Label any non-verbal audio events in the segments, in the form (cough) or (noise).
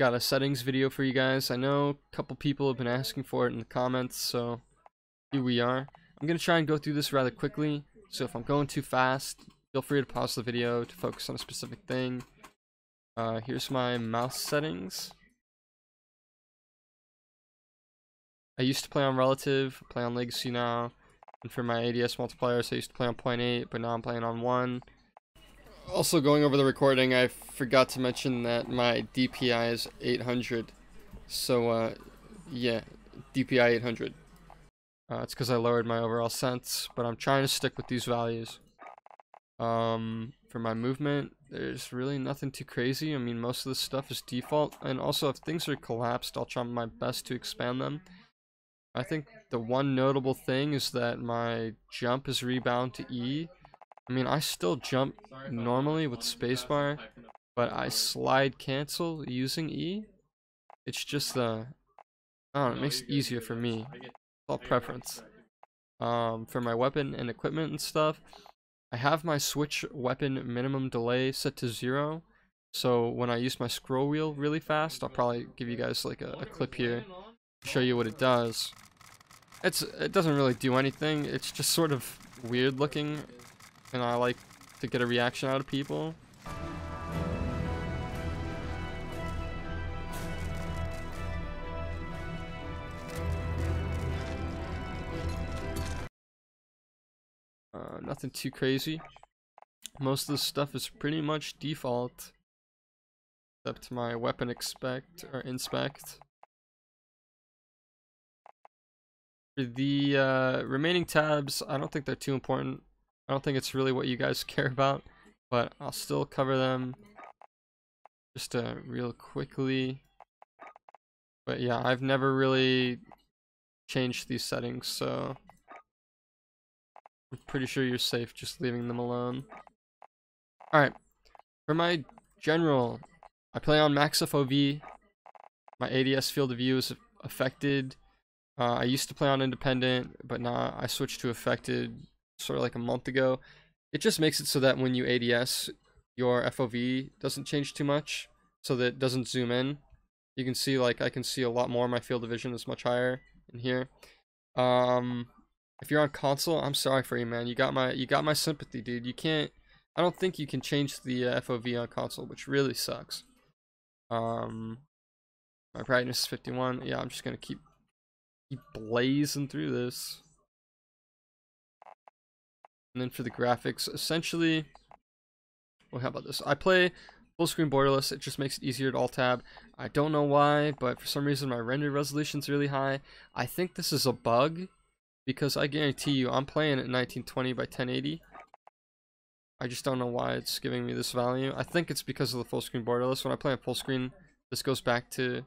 got a settings video for you guys. I know a couple people have been asking for it in the comments, so here we are. I'm going to try and go through this rather quickly, so if I'm going too fast, feel free to pause the video to focus on a specific thing. Uh, here's my mouse settings. I used to play on Relative, play on Legacy now, and for my ADS multipliers I used to play on 0.8, but now I'm playing on 1. Also going over the recording, I forgot to mention that my DPI is 800. So, uh, yeah, DPI 800. Uh, it's because I lowered my overall sense, but I'm trying to stick with these values. Um, for my movement, there's really nothing too crazy. I mean, most of this stuff is default, and also if things are collapsed, I'll try my best to expand them. I think the one notable thing is that my jump is rebound to E, I mean, I still jump normally with spacebar, but I slide cancel using E. It's just the, uh, I don't know, it makes it easier for me. It's all preference. Um, for my weapon and equipment and stuff, I have my switch weapon minimum delay set to zero. So when I use my scroll wheel really fast, I'll probably give you guys like a, a clip here to show you what it does. It's It doesn't really do anything, it's just sort of weird looking and I like to get a reaction out of people. Uh, nothing too crazy. Most of the stuff is pretty much default. Except my weapon expect or inspect. For the uh, remaining tabs, I don't think they're too important. I don't think it's really what you guys (laughs) care about, but I'll still cover them just uh, real quickly. But yeah, I've never really changed these settings, so I'm pretty sure you're safe just leaving them alone. Alright, for my general, I play on max FOV. My ADS field of view is affected. Uh, I used to play on independent, but now I switched to affected sort of like a month ago. It just makes it so that when you ADS, your FOV doesn't change too much, so that it doesn't zoom in. You can see like I can see a lot more. My field of vision is much higher in here. Um, if you're on console, I'm sorry for you, man. You got my you got my sympathy, dude. You can't. I don't think you can change the uh, FOV on console, which really sucks. Um, my brightness is 51. Yeah, I'm just gonna keep keep blazing through this. And then for the graphics, essentially, well, how about this? I play full screen borderless. It just makes it easier to alt tab. I don't know why, but for some reason my render resolution is really high. I think this is a bug because I guarantee you I'm playing at 1920 by 1080. I just don't know why it's giving me this value. I think it's because of the full screen borderless. When I play on full screen, this goes back to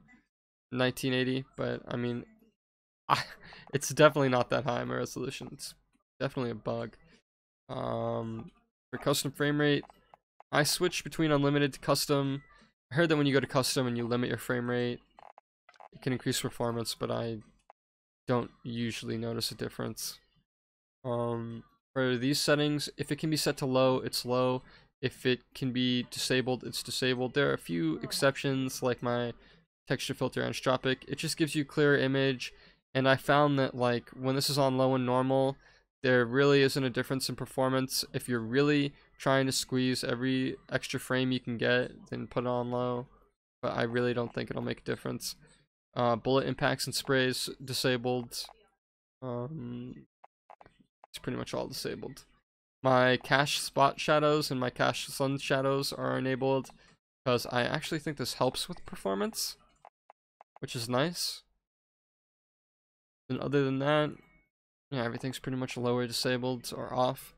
1980, but I mean, I, (laughs) it's definitely not that high my resolution. It's definitely a bug. Um, for custom frame rate, I switch between unlimited to custom. I heard that when you go to custom and you limit your frame rate, it can increase performance, but I don't usually notice a difference. Um, for these settings, if it can be set to low, it's low. If it can be disabled, it's disabled. There are a few exceptions, like my texture filter anisotropic. It just gives you clearer image, and I found that like when this is on low and normal, there really isn't a difference in performance. If you're really trying to squeeze every extra frame you can get, then put it on low. But I really don't think it'll make a difference. Uh, bullet impacts and sprays disabled. Um, it's pretty much all disabled. My cache spot shadows and my cache sun shadows are enabled because I actually think this helps with performance, which is nice. And other than that, yeah, everything's pretty much lower disabled or off.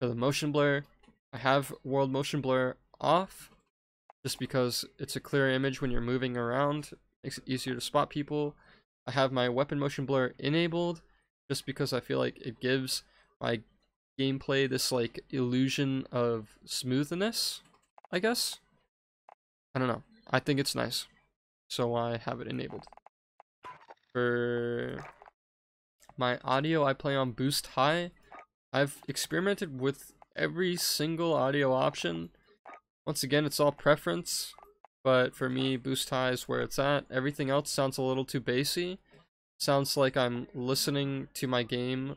For the motion blur, I have world motion blur off just because it's a clear image when you're moving around. Makes it easier to spot people. I have my weapon motion blur enabled just because I feel like it gives my gameplay this like illusion of smoothness, I guess. I don't know. I think it's nice. So I have it enabled. For my audio I play on boost high. I've experimented with every single audio option. Once again, it's all preference. but for me, boost high is where it's at. Everything else sounds a little too bassy. Sounds like I'm listening to my game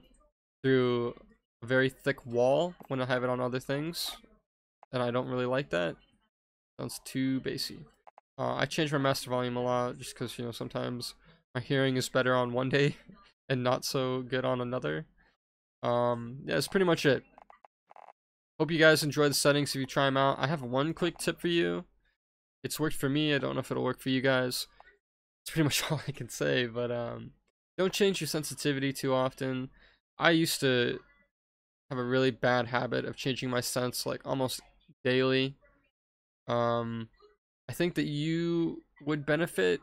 through a very thick wall when I have it on other things, and I don't really like that. Sounds too bassy. Uh, I change my master volume a lot just because, you know, sometimes my hearing is better on one day (laughs) and not so good on another. Um, yeah, that's pretty much it. Hope you guys enjoy the settings if you try them out. I have one quick tip for you. It's worked for me. I don't know if it'll work for you guys. It's pretty much (laughs) all I can say, but um, don't change your sensitivity too often. I used to have a really bad habit of changing my sense like almost daily. Um, I think that you would benefit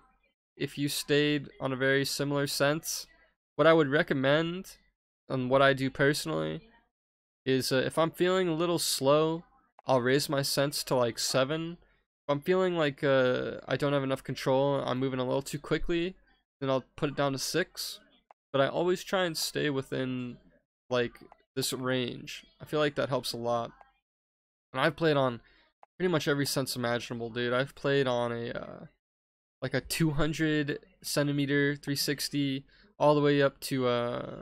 if you stayed on a very similar sense. What I would recommend and what I do personally is uh, if I'm feeling a little slow, I'll raise my sense to like 7. If I'm feeling like uh, I don't have enough control, I'm moving a little too quickly, then I'll put it down to 6. But I always try and stay within like this range. I feel like that helps a lot. And I've played on pretty much every sense imaginable, dude. I've played on a uh, like a 200 centimeter 360 all the way up to uh,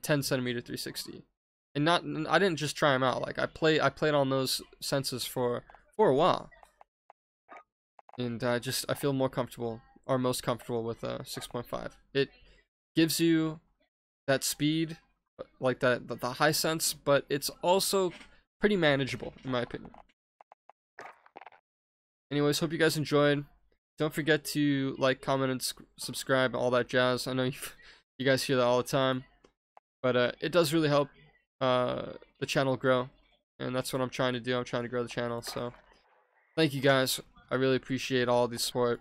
10 centimeter 360 and not I didn't just try them out. Like I play I played on those senses for for a while, and I just I feel more comfortable or most comfortable with a uh, 6.5. It gives you that speed, like that the, the high sense, but it's also pretty manageable in my opinion. Anyways, hope you guys enjoyed. Don't forget to like, comment, and subscribe, all that jazz. I know you, (laughs) you guys hear that all the time, but uh, it does really help uh, the channel grow. And that's what I'm trying to do. I'm trying to grow the channel. So thank you guys. I really appreciate all the support.